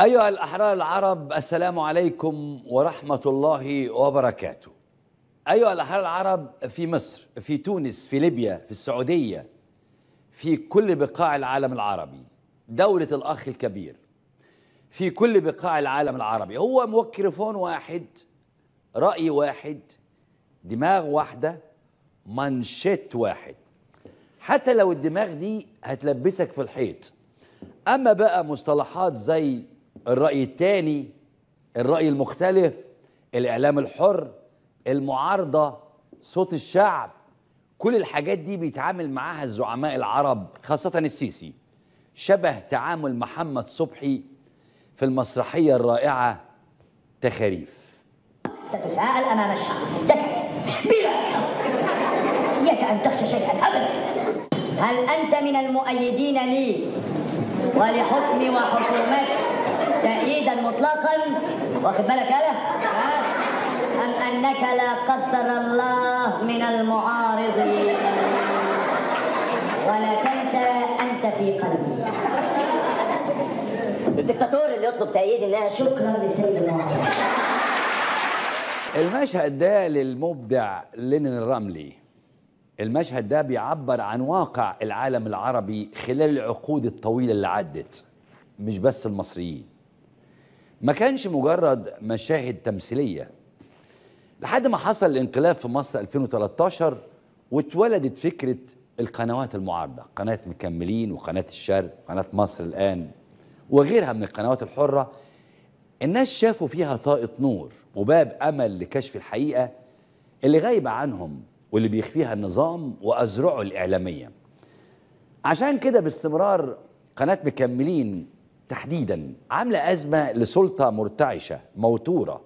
أيها الأحرار العرب السلام عليكم ورحمة الله وبركاته. أيها الأحرار العرب في مصر في تونس في ليبيا في السعودية في كل بقاع العالم العربي دولة الأخ الكبير في كل بقاع العالم العربي. هو ميكروفون واحد رأي واحد دماغ واحدة منشط واحد. حتى لو الدماغ دي هتلبسك في الحيط. أما بقى مصطلحات زي الرأي التاني الرأي المختلف الإعلام الحر المعارضة صوت الشعب كل الحاجات دي بيتعامل معاها الزعماء العرب خاصة السيسي. شبه تعامل محمد صبحي في المسرحية الرائعة تخاريف. ستساءل أمام الشعب بلا. إياك أن تخشى شيئا أبدا. هل أنت من المؤيدين لي؟ ولحكمي وحكومتي. تأييدا مطلقا. واخد بالك أنا أم أنك لا قدر الله من المعارضين ولا تنسى أنت في قلبي. الدكتاتور اللي يطلب تأييد الناس. شكرا لسيد المعارض المشهد ده للمبدع لينين الرملي. المشهد ده بيعبر عن واقع العالم العربي خلال العقود الطويلة اللي عدت مش بس المصريين. ما كانش مجرد مشاهد تمثيلية. لحد ما حصل الانقلاب في مصر 2013 واتولدت فكرة القنوات المعارضة قناة مكملين وقناة الشرق قناة مصر الآن وغيرها من القنوات الحرة. الناس شافوا فيها طاقة نور وباب أمل لكشف الحقيقة اللي غايبة عنهم واللي بيخفيها النظام وأزرعه الإعلامية. عشان كده باستمرار قناة مكملين تحديدا. عاملة أزمة لسلطة مرتعشة موتورة.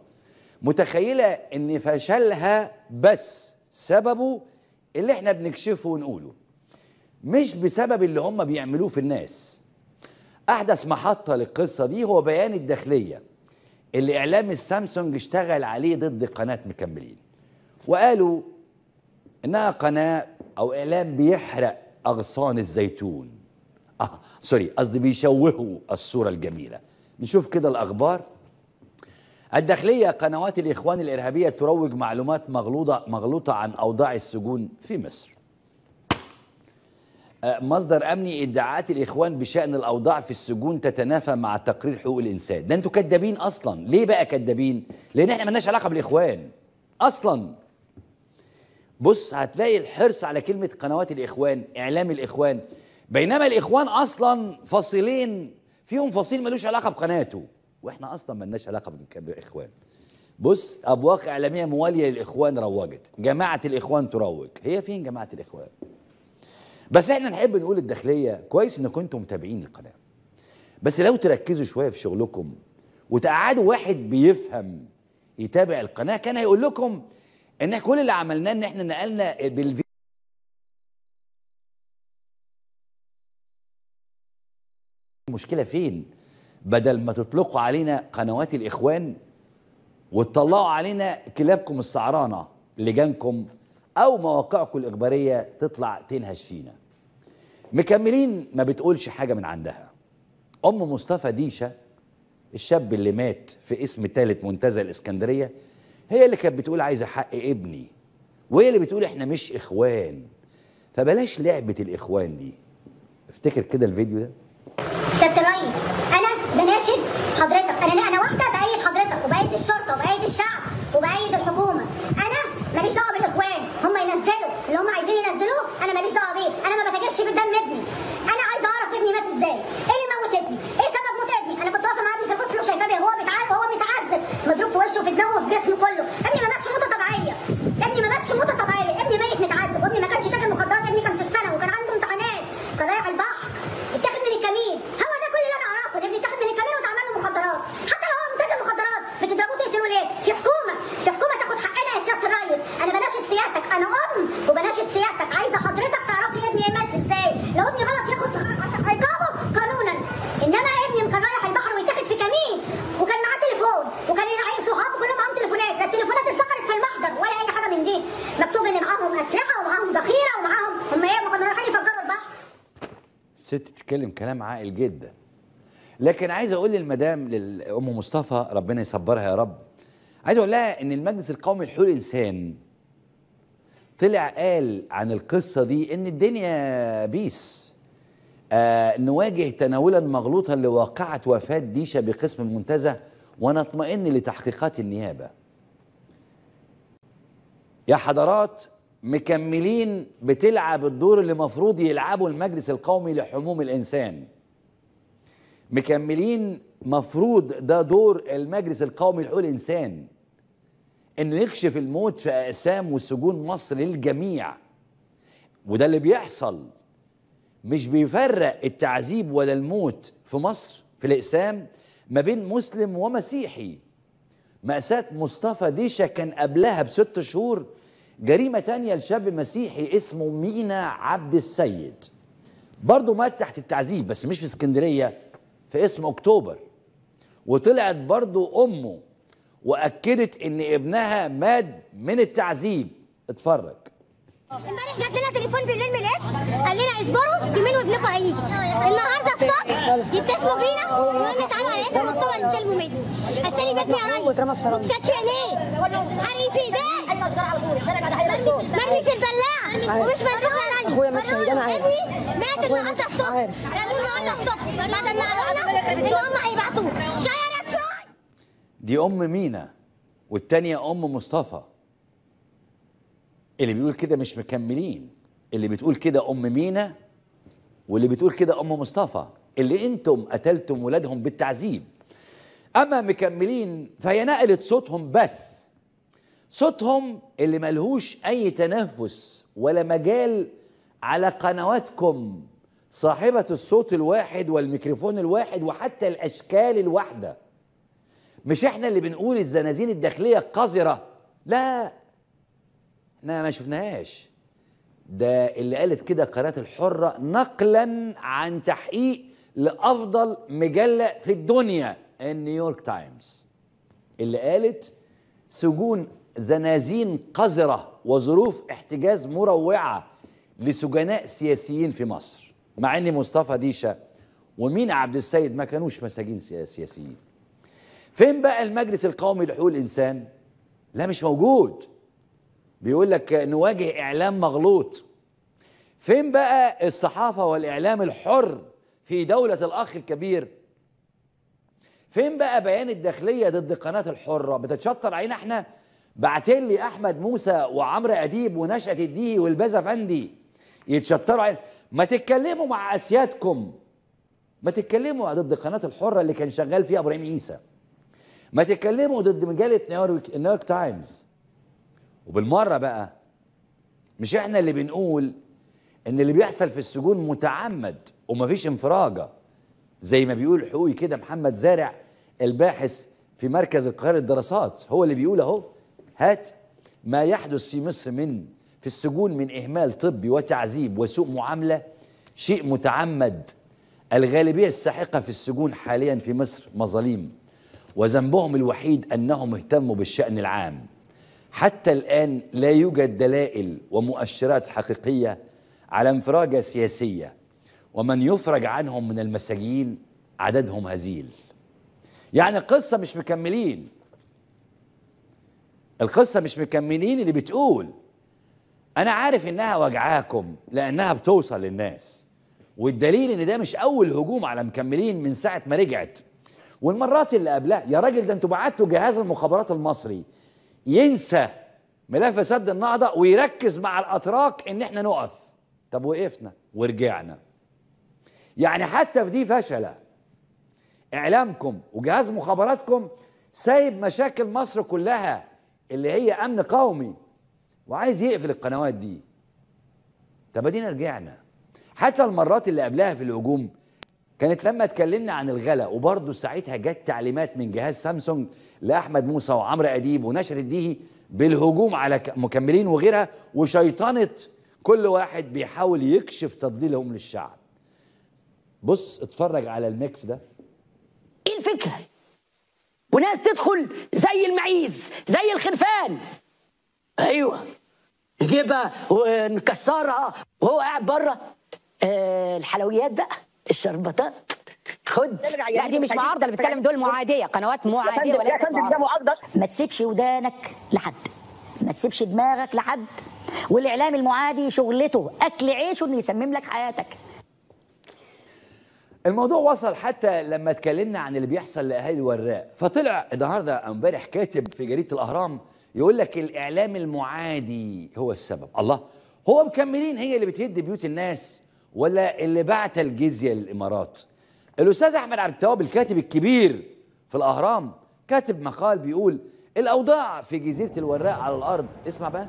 متخيلة إن فشلها بس سببه اللي إحنا بنكشفه ونقوله. مش بسبب اللي هم بيعملوه في الناس. أحدث محطة للقصة دي هو بيان الداخلية اللي إعلام السامسونج اشتغل عليه ضد قناة مكملين. وقالوا إنها قناة أو إعلام بيحرق أغصان الزيتون. آه سوري قصدي بيشوهوا الصورة الجميلة. نشوف كده الأخبار. الداخلية قنوات الإخوان الإرهابية تروج معلومات مغلوطة مغلوطة عن أوضاع السجون في مصر. مصدر أمني إدعاءات الإخوان بشأن الأوضاع في السجون تتنافى مع تقرير حقوق الإنسان. ده أنتوا كدابين أصلا. ليه بقى كدابين؟ لأن إحنا مالناش علاقة بالإخوان. أصلا. بص هتلاقي الحرص على كلمة قنوات الإخوان إعلام الإخوان بينما الإخوان أصلا فصيلين فيهم فصيل ملوش علاقة بقناته وإحنا أصلا مالناش علاقة بالإخوان. بص ابواق إعلامية موالية للإخوان روجت جماعة الإخوان تروج. هي فين جماعة الإخوان؟ بس إحنا نحب نقول الداخلية كويس إنكم أنتم متابعين القناة. بس لو تركزوا شوية في شغلكم وتقعدوا واحد بيفهم يتابع القناة كان هيقول لكم إن كل اللي عملناه إن إحنا نقلنا بالفيديو المشكلة فين؟ بدل ما تطلقوا علينا قنوات الإخوان وتطلعوا علينا كلابكم السعرانة لجانكم أو مواقعكم الاخباريه تطلع تنهش فينا. مكملين ما بتقولش حاجة من عندها. أم مصطفى ديشة الشاب اللي مات في اسم ثالث منتزه الإسكندرية هي اللي كانت بتقول عايزة حق ابني وهي اللي بتقول إحنا مش إخوان. فبلاش لعبة الإخوان دي. افتكر كده الفيديو ده؟ الرئيس أنا بناشد حضرتك. أنا أنا واحدة بايد حضرتك وبايد الشرطة وبايد الشعب وبايد الحكومة. أنا ماليش دعوة بالإخوان. هم ينزلوا. اللي هم عايزين ينزلوه أنا ماليش دعوة بيه. أنا ما بتاجرش بدم ابني أنا عايزه اعرف ابني مات إزاي إيه اللي موت ابني إيه سبب موت ابني أنا كنت واقفه مع ابني في الفصل وشايفاه وهو بيتعذب وهو بيتعذب مضروب في وشه وفي دماغه وفي جسمه كله ابني ما ماتش موته طبيعيه ابني ما ماتش موته طبيعيه ابني ميت متعذب وابني ما كانش تاجر مخدرات ابني كان في السنة وكان عنده امتحانات كان رايح البحر اتاخد من الكمين هو ده كل اللي أنا اعرفه ان ابني اتاخد من الكمين واتعمل له مخدرات حتى لو هو متاجر مخدرات بتضربوه تقتلوه ليه في حكومه في حكومه تاخد حقنا يا سياده الريس أنا بناشد سيادتك أنا ام وبناشد سيادتك عايزه حضرتك تعرف لي ابني مات إزاي لو ابني غلط ياخد عقابه قانونا انما ابني كان رايح البحر ويتاخد في كمين وكان معاه تليفون وكان صحابه كلهم معاهم تليفونات لا التليفونات اتفقدت في المحضر ولا اي حاجة من دي مكتوب ان معاهم اسلحه ومعاهم ذخيره ومعاهم هم إيه ما كانوا رايحين يفجروا البحر الست بتتكلم كلام عاقل جدا. لكن عايز أقول للمدام للأم مصطفى ربنا يصبرها يا رب. عايز أقول لها إن المجلس القومي لحقوق الإنسان طلع قال عن القصة دي إن الدنيا بيس. آه نواجه تناولا مغلوطا لواقعة وفاة ديشة بقسم المنتزه ونطمئن لتحقيقات النيابة. يا حضرات مكملين بتلعب الدور اللي مفروض يلعبه المجلس القومي لحموم الإنسان. مكملين مفروض ده دور المجلس القومي لحقوق الإنسان. انه يكشف الموت في أقسام وسجون مصر للجميع. وده اللي بيحصل. مش بيفرق التعذيب ولا الموت في مصر في الأقسام ما بين مسلم ومسيحي. مأساة مصطفى ديشة كان قبلها بست شهور جريمة تانية لشاب مسيحي اسمه مينا عبد السيد. برضه مات تحت التعذيب بس مش في اسكندرية في اسم أكتوبر. وطلعت برضه أمه وأكدت إن ابنها مات من التعذيب. اتفرج. امبارح جات لنا تليفون بالليل من الاسم قال لنا اصبروا يومين وابنكم هيجي النهارده الصبح يتصلوا بينا ويقولوا لنا تعالوا على اسم اكتوبر نستلموا منه السالي بيتنا يا ريس وكسات في عينيه حري في ايديه مرمي في البلاعه ومش مذبوح يا ريس. أخويا مات شهيد، أنا عارف. ابني مات النهارده الصبح. رموه النهارده الصبح. بعد ما قالوا لنا إن هم هيبعتوه. شيرت شوي دي أم مينا والتانية أم مصطفى. اللي بيقول كده مش مكملين. اللي بتقول كده أم مينا واللي بتقول كده أم مصطفى. اللي أنتم قتلتم ولادهم بالتعذيب. أما مكملين فهي نقلت صوتهم بس. صوتهم اللي ملهوش أي تنفس ولا مجال على قنواتكم. صاحبة الصوت الواحد والميكروفون الواحد وحتى الأشكال الواحدة. مش إحنا اللي بنقول الزنازين الداخلية قذرة. لا. إحنا ما شفناهاش. ده اللي قالت كده قناة الحرة نقلا عن تحقيق لأفضل مجلة في الدنيا النيويورك تايمز. اللي قالت سجون زنازين قذرة وظروف احتجاز مروعة لسجناء سياسيين في مصر. مع إن مصطفى ديشة ومين عبد السيد ما كانوش مساجين سيا- سياسيين. فين بقى المجلس القومي لحقوق الإنسان؟ لا مش موجود. بيقول لك نواجه إعلام مغلوط. فين بقى الصحافة والإعلام الحر في دولة الأخ الكبير؟ فين بقى بيان الداخلية ضد قناة الحرة؟ بتتشطر علينا إحنا؟ بعتين لي أحمد موسى وعمرو أديب ونشأة الديهي والباز افندي يتشطروا علينا. ما تتكلموا مع أسيادكم. ما تتكلموا ضد قناة الحرة اللي كان شغال فيها إبراهيم عيسى. ما تتكلموا ضد نيويورك نيويورك تايمز. وبالمرة بقى مش إحنا اللي بنقول إن اللي بيحصل في السجون متعمد ومفيش انفراجة؟ زي ما بيقول حقوقي كده محمد زارع الباحث في مركز القاهرة للدراسات هو اللي بيقول أهو هات ما يحدث في مصر من في السجون من إهمال طبي وتعذيب وسوء معاملة شيء متعمد. الغالبية الساحقة في السجون حاليا في مصر مظاليم وذنبهم الوحيد أنهم اهتموا بالشأن العام. حتى الآن لا يوجد دلائل ومؤشرات حقيقية على انفراجة سياسية ومن يفرج عنهم من المساجين عددهم هزيل. يعني القصة مش مكملين. القصة مش مكملين اللي بتقول أنا عارف إنها وجعاكم لأنها بتوصل للناس والدليل إن ده مش أول هجوم على مكملين من ساعة ما رجعت. والمرات اللي قبلها يا راجل ده أنتوا بعتوا جهاز المخابرات المصري ينسى ملف سد النهضة ويركز مع الأتراك إن إحنا نقف. طب وقفنا ورجعنا. يعني حتى في دي فشلة. إعلامكم وجهاز مخابراتكم سايب مشاكل مصر كلها اللي هي أمن قومي وعايز يقفل القنوات دي. طب ادينا رجعنا. حتى المرات اللي قبلها في الهجوم كانت لما اتكلمنا عن الغلا وبرضه ساعتها جت تعليمات من جهاز سامسونج لأحمد موسى وعمرو أديب ونشر الديهي بالهجوم على مكملين وغيرها وشيطنه كل واحد بيحاول يكشف تضليلهم للشعب. بص اتفرج على الميكس ده. إيه الفكرة؟ وناس تدخل زي المعيز زي الخرفان. أيوه. نجيبها ونكسرها وهو قاعد بره. آه الحلويات بقى. الشربطات خد. لا دي مش معارضة اللي بتتكلم دول معادية قنوات معادية فندم ده معارضة. معارضة. ما تسيبش ودانك لحد. ما تسيبش دماغك لحد. والإعلام المعادي شغلته أكل عيشه انه يسمم لك حياتك. الموضوع وصل حتى لما اتكلمنا عن اللي بيحصل لأهالي الوراق. فطلع النهارده امبارح كاتب في جريدة الأهرام يقول لك الإعلام المعادي هو السبب. الله. هو مكملين هي اللي بتهد بيوت الناس. ولا اللي بعت الجزية للإمارات. الأستاذ أحمد عبد التواب الكاتب الكبير في الأهرام كاتب مقال بيقول الأوضاع في جزيرة الوراق على الأرض اسمع بقى.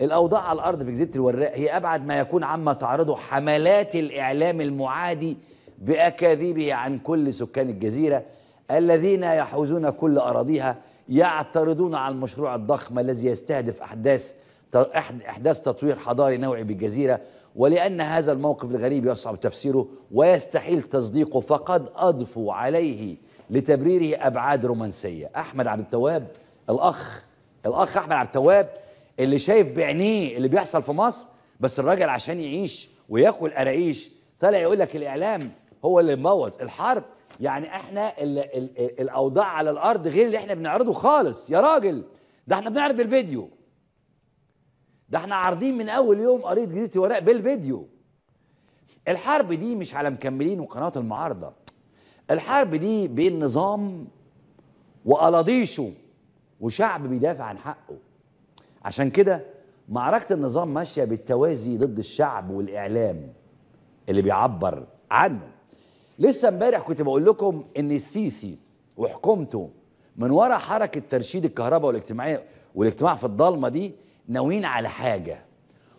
الأوضاع على الأرض في جزيرة الوراق هي أبعد ما يكون عما تعرضه حملات الإعلام المعادي بأكاذيبه عن كل سكان الجزيرة الذين يحوزون كل أراضيها يعترضون على المشروع الضخم الذي يستهدف أحداث أحد- إحداث تطوير حضاري نوعي بالجزيرة. ولأن هذا الموقف الغريب يصعب تفسيره ويستحيل تصديقه فقد أضفوا عليه لتبريره أبعاد رومانسية أحمد عبد التواب الأخ الأخ أحمد عبد التواب اللي شايف بعينيه اللي بيحصل في مصر بس الراجل عشان يعيش وياكل قراقيش طالع يقول لك الإعلام هو اللي مبوظ. الحرب يعني إحنا ال ال ال الأوضاع على الأرض غير اللي إحنا بنعرضه خالص. يا راجل ده إحنا بنعرض بالفيديو ده إحنا عارضين من اول يوم قريه جزيرة الوراق بالفيديو. الحرب دي مش على مكملين وقناه المعارضة. الحرب دي بين نظام وقلاضيشه وشعب بيدافع عن حقه. عشان كده معركة النظام ماشية بالتوازي ضد الشعب والإعلام اللي بيعبر عنه. لسه امبارح كنت بقول لكم إن السيسي وحكومته من وراء حركة ترشيد الكهرباء والاجتماعية والاجتماع في الضلمة دي ناويين على حاجة.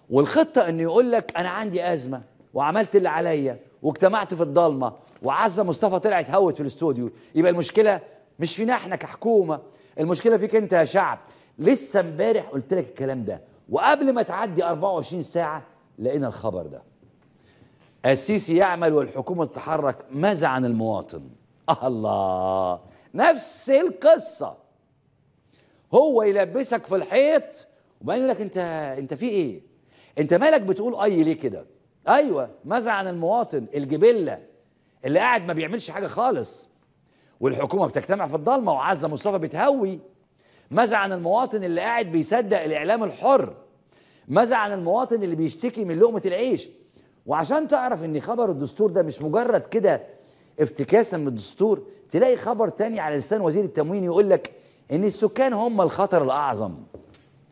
والخطة انه يقول لك أنا عندي أزمة وعملت اللي عليا واجتمعت في الضلمة وعزة مصطفى طلعت هوت في الاستوديو يبقى المشكلة مش فينا إحنا كحكومة المشكلة فيك أنت يا شعب. لسه امبارح قلت لك الكلام ده وقبل ما تعدي 24 ساعة لقينا الخبر ده. السيسي يعمل والحكومة تتحرك ماذا عن المواطن؟ الله نفس القصة. هو يلبسك في الحيط وبعدين لك انت انت في إيه؟ انت مالك بتقول اي ليه كده؟ أيوه ماذا عن المواطن الجبلة اللي قاعد ما بيعملش حاجة خالص والحكومة بتجتمع في الضلمة وعزة مصطفى بتهوي. ماذا عن المواطن اللي قاعد بيصدق الإعلام الحر؟ ماذا عن المواطن اللي بيشتكي من لقمة العيش؟ وعشان تعرف إن خبر الدستور ده مش مجرد كده افتكاسا من الدستور تلاقي خبر تاني على لسان وزير التموين يقول لك إن السكان هم الخطر الأعظم.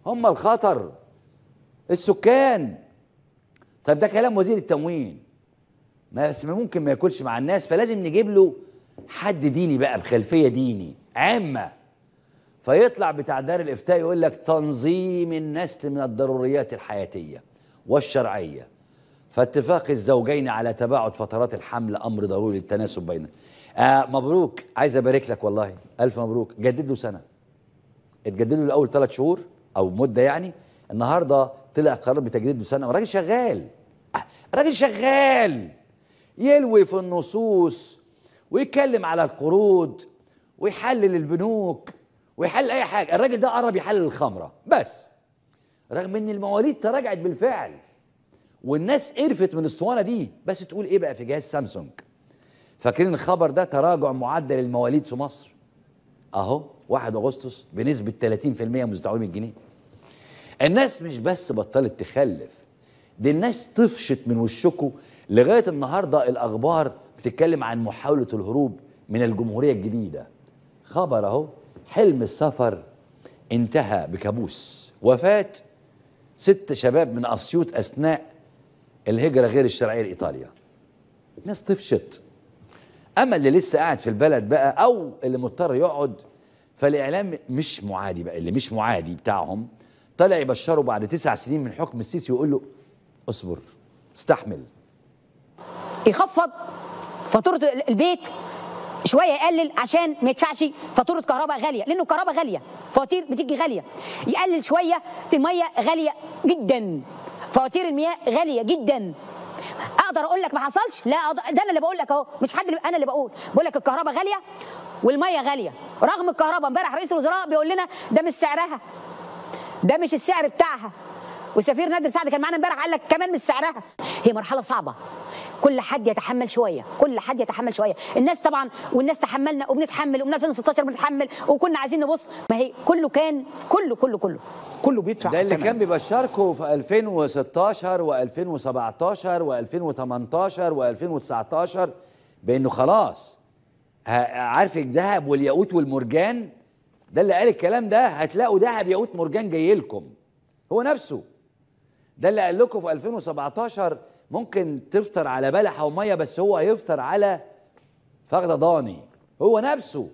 هم الخطر السكان. طب ده كلام وزير التموين. ما بس ممكن ما ياكلش مع الناس فلازم نجيب له حد ديني بقى بخلفيه ديني عامة. فيطلع بتاع دار الإفتاء يقول لك تنظيم النسل من الضروريات الحياتية والشرعية. فاتفاق الزوجين على تباعد فترات الحمل أمر ضروري للتناسب بينهم آه مبروك. عايز أبارك لك والله. ألف مبروك. جدد له سنة. اتجدد له الأول ثلاث شهور. أو مدة يعني النهارده طلع قرار بتجديد له سنه والراجل شغال. آه، الراجل شغال. يلوي في النصوص ويتكلم على القروض ويحلل البنوك ويحلل أي حاجة. الراجل ده قرب يحلل الخمرة. بس رغم إن المواليد تراجعت بالفعل والناس قرفت من الأسطوانة دي بس تقول إيه بقى في جهاز سامسونج؟ فاكرين الخبر ده؟ تراجع معدل المواليد في مصر؟ أهو 1 أغسطس بنسبة 30% منذ تعويم الجنيه. الناس مش بس بطلت تخلف دي الناس طفشت من وشكوا لغاية النهارده الأخبار بتتكلم عن محاولة الهروب من الجمهورية الجديدة. خبر أهو حلم السفر انتهى بكابوس. وفاة ست شباب من أسيوط أثناء الهجرة غير الشرعية لإيطاليا. ناس طفشت. أما اللي لسه قاعد في البلد بقى أو اللي مضطر يقعد فالإعلام مش معادي بقى اللي مش معادي بتاعهم طلع يبشره بعد تسع سنين من حكم السيسي ويقول له اصبر استحمل. يخفض فاتورة البيت شوية يقلل عشان ما يدفعش فاتورة كهرباء غالية لأنه الكهرباء غالية فواتير بتيجي غالية. يقلل شوية المية غالية جدا فواتير المياه غالية جدا. أقدر أقول لك ما حصلش؟ لا ده أنا اللي بقول لك أهو مش حد اللي أنا اللي بقول. بقول لك الكهرباء غالية والمية غالية. رغم الكهرباء امبارح رئيس الوزراء بيقول لنا ده مش سعرها. ده مش السعر بتاعها. وسفير نادر سعد كان معانا امبارح قال لك كمان مش سعرها. هي مرحلة صعبة. كل حد يتحمل شوية. كل حد يتحمل شوية. الناس طبعا والناس تحملنا وبنتحمل ومن 2016 بنتحمل وكنا عايزين نبص. ما هي كله كان كله كله كله. كله بيدفع ده اللي. كان بيبشركم في 2016 و2017 و2018 و2019 بأنه خلاص عارف الذهب والياقوت والمرجان ده اللي قال الكلام ده هتلاقوا ذهب ياقوت مرجان جاي لكم. هو نفسه. ده اللي قال لكم في 2017 ممكن تفطر على بلحه وميه بس هو هيفطر على فخده ضاني. هو نفسه.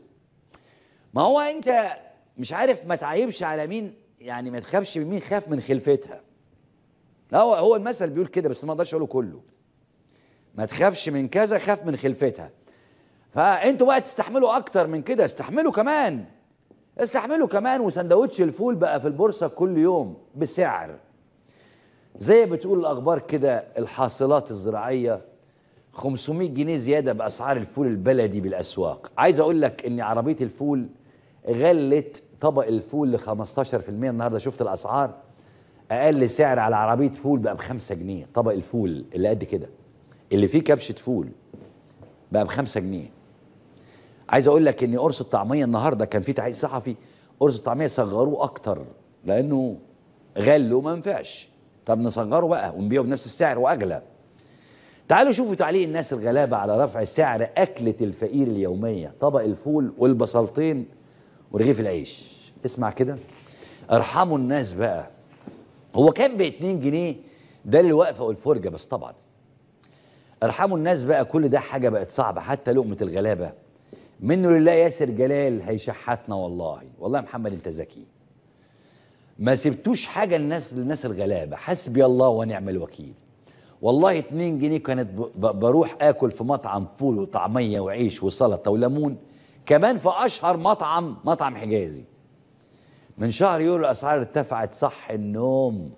ما هو أنت مش عارف ما تعيبش على مين يعني ما تخافش من مين خاف من خلفتها. لا هو هو المثل بيقول كده بس ما أقدرش أقوله كله. ما تخافش من كذا خاف من خلفتها. فأنتوا بقى تستحملوا أكتر من كده استحملوا كمان. استحملوا كمان وسندوتش الفول بقى في البورصة كل يوم بسعر. زي بتقول الأخبار كده الحاصلات الزراعية 500 جنيه زيادة بأسعار الفول البلدي بالأسواق. عايز أقول لك إن عربية الفول غلت طبق الفول ل 15% النهارده. شفت الأسعار؟ أقل سعر على عربية فول بقى ب 5 جنيه طبق الفول اللي قد كده. اللي فيه كبشة فول بقى ب 5 جنيه. عايز أقول لك ان قرص الطعميه النهارده كان في تحقيق صحفي قرص الطعميه صغروه أكتر لأنه غلوا وما ينفعش. طب نصغره بقى ونبيعه بنفس السعر واغلى. تعالوا شوفوا تعليق الناس الغلابة على رفع سعر أكلة الفقير اليومية طبق الفول والبصلتين ورغيف العيش. اسمع كده. ارحموا الناس بقى. هو كان ب 2 جنيه؟ ده للوقفة والفرجة بس طبعا. ارحموا الناس بقى كل ده حاجة بقت صعبة حتى لقمة الغلابة. منه لله ياسر جلال هيشحتنا والله. والله يا محمد انت ذكي. ما سبتوش حاجة للناس للناس الغلابة. حسبي الله ونعم الوكيل. والله 2 جنيه كانت بروح آكل في مطعم فول وطعمية وعيش وسلطة وليمون. كمان في أشهر مطعم مطعم حجازي. من شهر يوليو الأسعار ارتفعت صح النوم.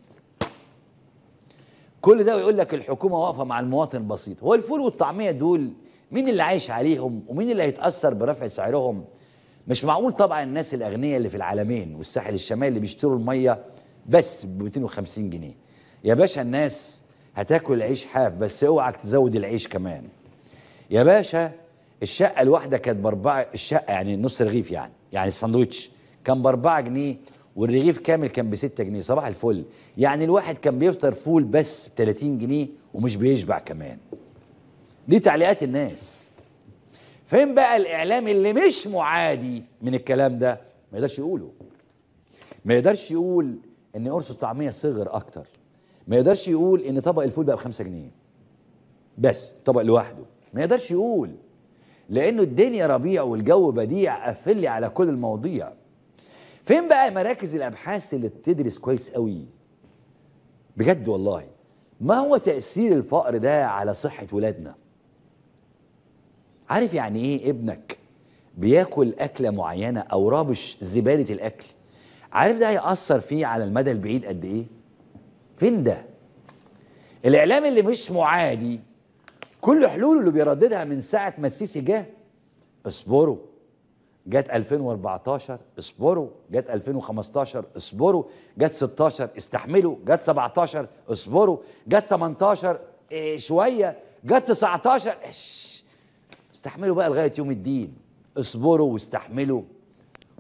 كل ده ويقول لك الحكومة واقفة مع المواطن البسيط. هو الفول والطعمية دول مين اللي عايش عليهم ومين اللي هيتأثر برفع سعرهم؟ مش معقول طبعا الناس الأغنياء اللي في العالمين والساحل الشمالي اللي بيشتروا المية بس ب 250 جنيه. يا باشا الناس هتاكل عيش حاف بس اوعك تزود العيش كمان. يا باشا الشقة الواحدة كانت بأربعة الشقة يعني نص رغيف يعني يعني الساندوتش كان بأربعة جنيه والرغيف كامل كان ب 6 جنيه صباح الفل. يعني الواحد كان بيفطر فول بس ب 30 جنيه ومش بيشبع كمان. دي تعليقات الناس. فين بقى الإعلام اللي مش معادي من الكلام ده؟ ما يقدرش يقوله. ما يقدرش يقول إن قرص الطعمية صغر أكتر. ما يقدرش يقول إن طبق الفول بقى ب 5 جنيه. بس طبق لوحده. ما يقدرش يقول. لأنه الدنيا ربيع والجو بديع لي على كل المواضيع. فين بقى مراكز الأبحاث اللي بتدرس كويس قوي؟ بجد والله. ما هو تأثير الفقر ده على صحة ولادنا؟ عارف يعني إيه ابنك بياكل أكلة معينة أو رابش زبالة الأكل؟ عارف ده هيأثر فيه على المدى البعيد قد إيه؟ فين ده؟ الإعلام اللي مش معادي كل حلوله اللي بيرددها من ساعة ما السيسي جه اصبروا. جت 2014 اصبروا. جت 2015 اصبروا. جت 16 استحملوا. جت 17 اصبروا. جت 18 إيه شوية. جت 19 إيش؟ استحملوا بقى لغاية يوم الدين اصبروا واستحملوا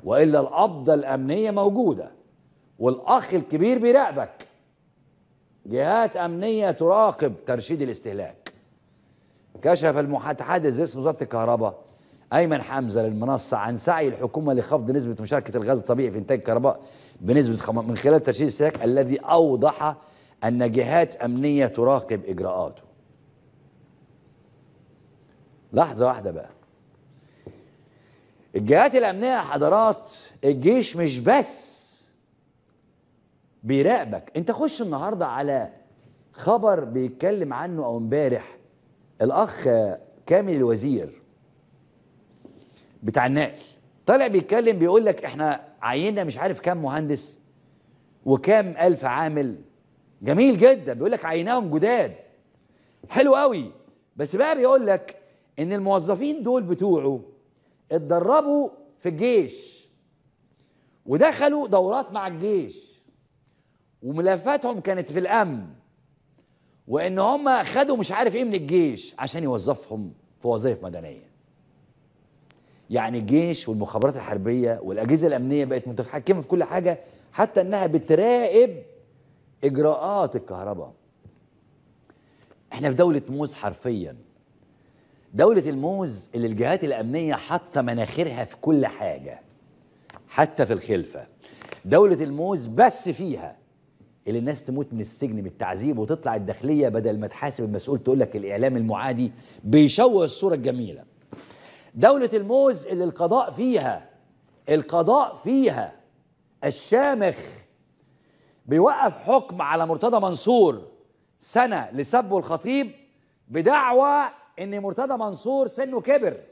وإلا القبضة الأمنية موجودة والأخ الكبير بيراقبك جهات أمنية تراقب ترشيد الاستهلاك كشف المتحدث رئيس وزارة الكهرباء أيمن حمزة للمنصة عن سعي الحكومة لخفض نسبة مشاركة الغاز الطبيعي في إنتاج الكهرباء بنسبة. من خلال ترشيد الاستهلاك الذي أوضح أن جهات أمنية تراقب إجراءاته. لحظة واحدة بقى. الجهات الأمنية يا حضرات الجيش مش بس بيراقبك. انت خش النهارده على خبر بيتكلم عنه أو امبارح الاخ كامل الوزير بتاع النقل. طالع بيتكلم بيقول لك إحنا عيننا مش عارف كام مهندس وكام ألف عامل. جميل جدا. بيقول لك عيناهم جداد. حلو قوي. بس بقى بيقول لك إن الموظفين دول بتوعه اتدربوا في الجيش ودخلوا دورات مع الجيش وملفاتهم كانت في الأمن وإن هم خدوا مش عارف إيه من الجيش عشان يوظفهم في وظائف مدنية. يعني الجيش والمخابرات الحربية والأجهزة الأمنية بقت متحكمة في كل حاجة حتى إنها بتراقب إجراءات الكهرباء. إحنا في دولة موز حرفيا. دولة الموز اللي الجهات الأمنية حاطة مناخيرها في كل حاجة حتى في الخلفة. دولة الموز بس فيها اللي الناس تموت من السجن من التعذيب وتطلع الداخلية بدل ما تحاسب المسؤول تقول لك الإعلام المعادي بيشوه الصورة الجميلة. دولة الموز اللي القضاء فيها القضاء فيها الشامخ بيوقف حكم على مرتضى منصور سنة لسبه الخطيب بدعوى إن مرتضى منصور سنه كبر.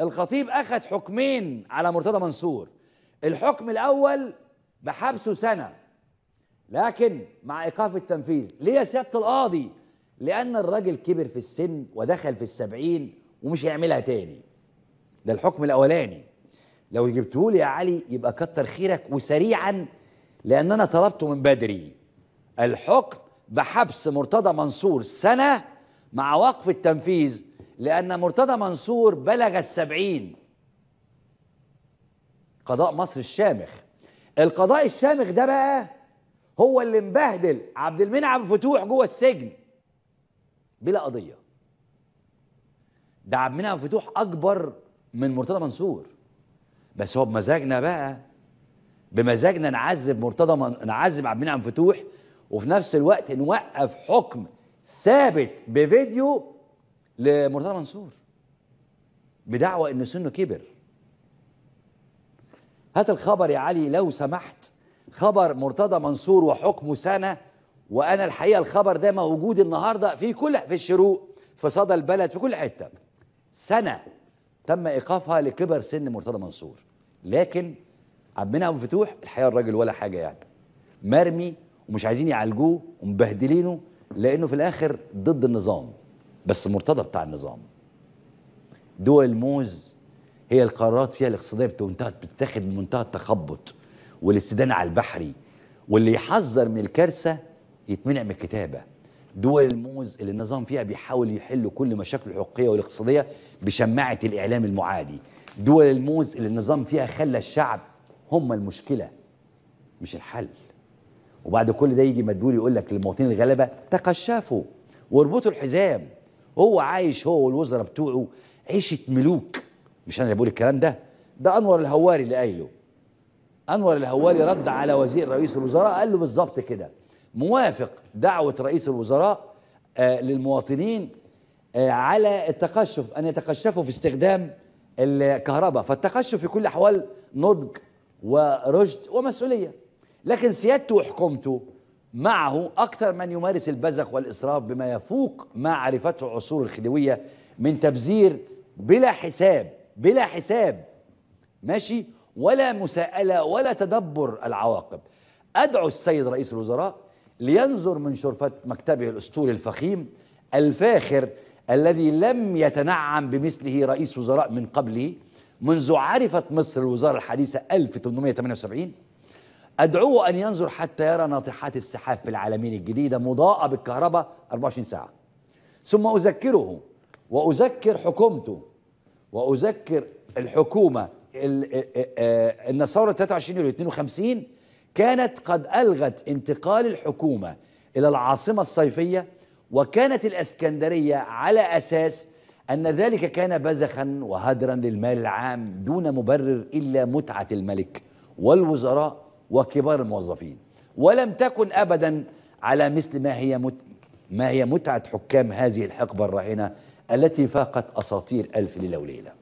الخطيب أخذ حكمين على مرتضى منصور. الحكم الأول بحبسه سنة لكن مع إيقاف التنفيذ. ليه يا سيادة القاضي؟ لأن الراجل كبر في السن ودخل في السبعين ومش هيعملها تاني. ده الحكم الأولاني. لو جبته لي يا علي يبقى كتر خيرك وسريعا لأن أنا طلبته من بدري. الحكم بحبس مرتضى منصور سنة مع وقف التنفيذ لأن مرتضى منصور بلغ السبعين. قضاء مصر الشامخ. القضاء الشامخ ده بقى هو اللي مبهدل عبد المنعم فتوح جوه السجن بلا قضية. ده عبد المنعم فتوح أكبر من مرتضى منصور. بس هو بمزاجنا بقى بمزاجنا نعذب مرتضى من... نعذب عبد المنعم فتوح وفي نفس الوقت نوقف حكم ثابت بفيديو لمرتضى منصور بدعوى ان سنه كبر. هات الخبر يا علي لو سمحت خبر مرتضى منصور وحكمه سنة وأنا الحقيقة الخبر ده موجود النهارده في كل في الشروق في صدى البلد في كل حتة. سنة تم إيقافها لكبر سن مرتضى منصور. لكن عبد المنعم فتوح الحقيقة الراجل ولا حاجة يعني. مرمي ومش عايزين يعالجوه ومبهدلينه لأنه في الآخر ضد النظام بس مرتضى بتاع النظام. دول الموز هي القرارات فيها الاقتصادية بتتاخد بمنتهى التخبط والاستدانة على البحري. واللي يحذر من الكارثة يتمنع من الكتابة. دول الموز اللي النظام فيها بيحاول يحل كل مشاكل الحقوقية والاقتصادية بشماعة الإعلام المعادي. دول الموز اللي النظام فيها خلى الشعب هم المشكلة مش الحل. وبعد كل ده يجي مدبولي يقول لك للمواطنين الغلبة تقشفوا واربطوا الحزام. هو عايش هو والوزراء بتوعه عيشة ملوك. مش أنا اللي بقول الكلام ده ده أنور الهواري اللي قايله. أنور الهواري رد على وزير رئيس الوزراء قال له بالظبط كده. موافق دعوة رئيس الوزراء آه للمواطنين آه على التقشف أن يتقشفوا في استخدام الكهرباء. فالتقشف في كل الأحوال نضج ورشد ومسؤولية. لكن سيادته وحكومته معه أكثر من يمارس البذخ والإسراف بما يفوق ما عرفته العصور الخديوية من تبذير بلا حساب بلا حساب ماشي؟ ولا مساءلة ولا تدبر العواقب. أدعو السيد رئيس الوزراء لينظر من شرفة مكتبه الأسطوري الفخيم الفاخر الذي لم يتنعم بمثله رئيس وزراء من قبله منذ عرفت مصر الوزارة الحديثة 1878 أدعوه أن ينظر حتى يرى ناطحات السحاب في العالمين الجديدة مضاءة بالكهرباء 24 ساعة. ثم أذكره وأذكر حكومته وأذكر الحكومة أن ثورة 23 يوليو 52 كانت قد ألغت انتقال الحكومة إلى العاصمة الصيفية وكانت الإسكندرية على أساس أن ذلك كان بذخا وهدرا للمال العام دون مبرر إلا متعة الملك والوزراء وكبار الموظفين ولم تكن ابدا على مثل ما هي مت ما هي متعة حكام هذه الحقبة الراهنه التي فاقت أساطير ألف ليلة وليلة.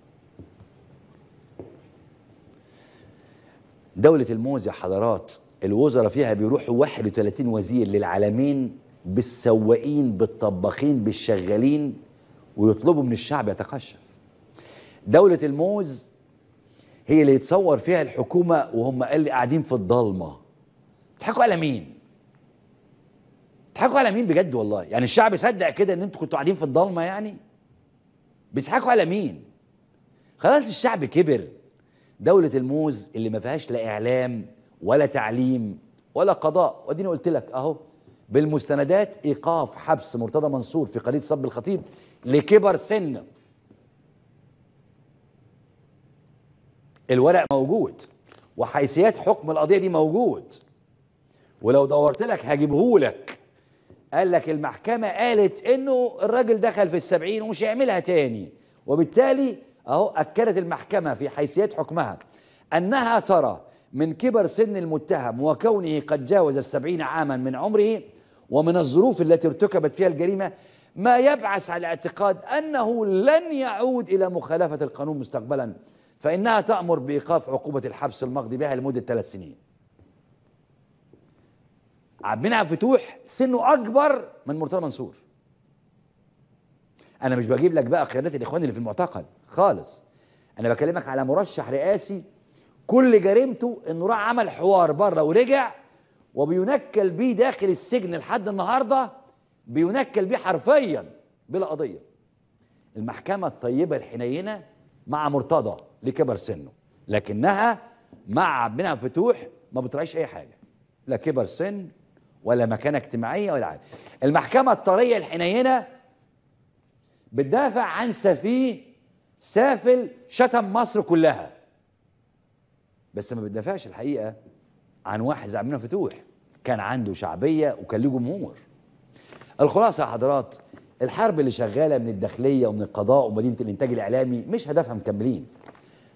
دولة الموز يا حضرات الوزراء فيها بيروحوا 31 وزير للعالمين بالسواقين بالطباخين بالشغالين ويطلبوا من الشعب يتقشف. دولة الموز هي اللي يتصور فيها الحكومة وهم قال لي قاعدين في الضلمة. تضحكوا على مين؟ تضحكوا على مين بجد والله؟ يعني الشعب يصدق كده إن أنتوا كنتوا قاعدين في الضلمة يعني؟ بيضحكوا على مين؟ خلاص الشعب كبر. دولة الموز اللي ما فيهاش لا إعلام ولا تعليم ولا قضاء. وأديني قلت لك أهو بالمستندات إيقاف حبس مرتضى منصور في قضية صب الخطيب لكبر سن. الورق موجود وحيثيات حكم القضية دي موجود. ولو دورت لك هجيبه لك. قال لك المحكمة قالت إنه الراجل دخل في السبعين ومش هيعملها تاني. وبالتالي أهو أكدت المحكمة في حيثيات حكمها أنها ترى من كبر سن المتهم وكونه قد جاوز السبعين عاما من عمره ومن الظروف التي ارتكبت فيها الجريمة ما يبعث على اعتقاد أنه لن يعود إلى مخالفة القانون مستقبلا. فإنها تأمر بإيقاف عقوبة الحبس المقضي بها لمدة ثلاث سنين. عبد المنعم فتوح سنه أكبر من مرتضى منصور. أنا مش بجيب لك بقى قيادات الإخوان اللي في المعتقل خالص. أنا بكلمك على مرشح رئاسي كل جريمته إنه راح عمل حوار بره ورجع وبينكل بيه داخل السجن لحد النهارده بينكل بيه حرفيا بلا قضية. المحكمة الطيبة الحنينة مع مرتضى. لكبر سنه. لكنها مع عبد فتوح ما بتراعيش أي حاجة. لا كبر سن ولا مكانة اجتماعية ولا حاجة المحكمة الطرية الحنينة بتدافع عن سفيه سافل شتم مصر كلها. بس ما بتدافعش الحقيقة عن واحد زي عبد فتوح. كان عنده شعبية وكان له جمهور. الخلاصة يا حضرات الحرب اللي شغالة من الداخلية ومن القضاء ومدينة الإنتاج الإعلامي مش هدفها مكملين.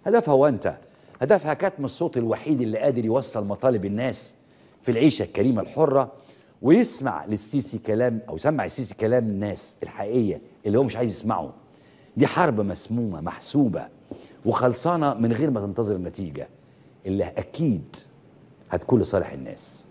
هدفها هو أنت. هدفها كتم الصوت الوحيد اللي قادر يوصل مطالب الناس في العيشة الكريمة الحرة ويسمع للسيسي كلام أو يسمع السيسي كلام الناس الحقيقية اللي هو مش عايز يسمعه. دي حرب مسمومة محسوبة وخلصانة من غير ما تنتظر النتيجة. اللي أكيد هتكون لصالح الناس.